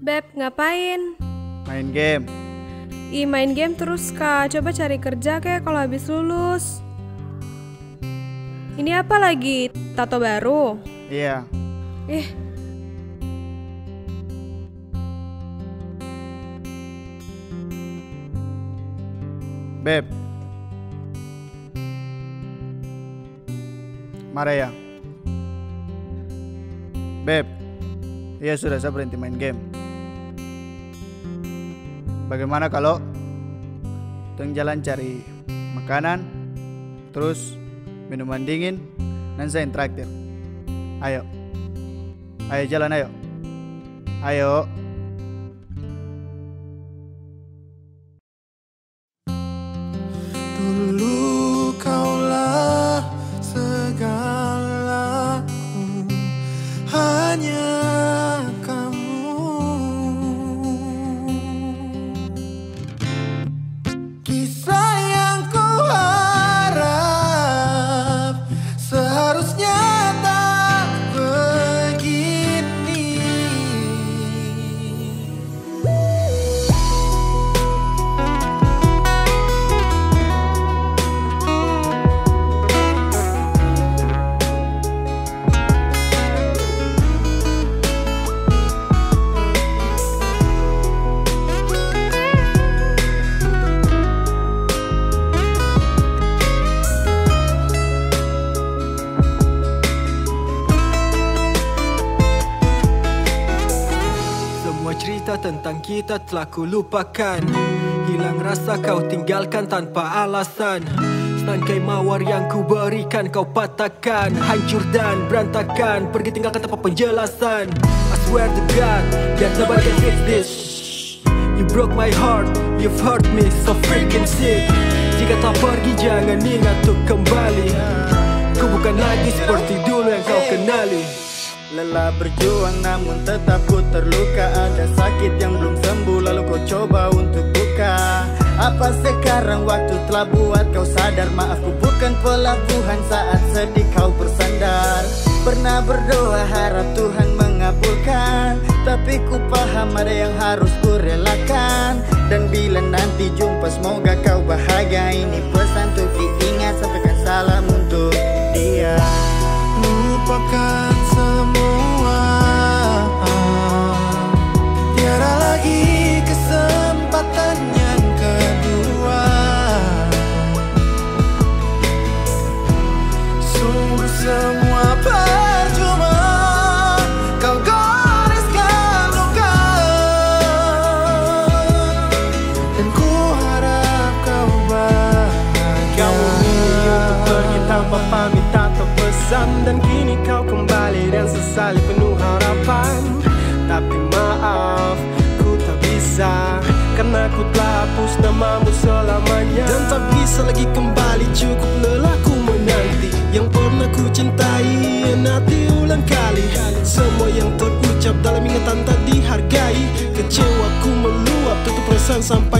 Beb, ngapain? Main game. Ih, main game terus kak. Coba cari kerja kayak kalau habis lulus. Ini apa lagi? Tato baru? Iya. Ih, Beb. Marah ya? Beb. Iya sudah saya berhenti main game. Bagaimana kalau teng jalan cari makanan, terus minuman dingin, dan saya yang traktir. Ayo. Ayo jalan ayo. Ayo. Dulu Semua cerita tentang kita telah kulupakan. Hilang rasa kau tinggalkan tanpa alasan. Setangkai mawar yang ku berikan kau patahkan. Hancur dan berantakan. Pergi tinggalkan tanpa penjelasan. I swear to God that nobody can fix this. You broke my heart, you've hurt me so freaking sick. Jika tak pergi jangan ingat untuk kembali. Ku bukan lagi seperti dulu yang kau kenali Lelah berjuang namun tetap ku terluka. Ada sakit yang belum sembuh lalu kau coba untuk buka. Apa sekarang waktu telah buat kau sadar? Maaf ku bukan pelabuhan saat sedih kau bersandar. Pernah berdoa harap Tuhan mengabulkan. Tapi ku paham ada yang harus ku relakan. Dan bila nanti jumpa semoga kau bahagia. Ini pesan tanpa pamit atau pesan. Dan kini kau kembali dan sesali penuh harapan. Tapi maaf, ku tak bisa. Karena ku telah hapus namamu selamanya. Dan tak bisa lagi kembali cukup lelah ku menanti. Yang pernah ku cintai nanti ulang kali. Semua yang terucap dalam ingatan tak dihargai. Kecewa ku meluap tutup perasaan sampai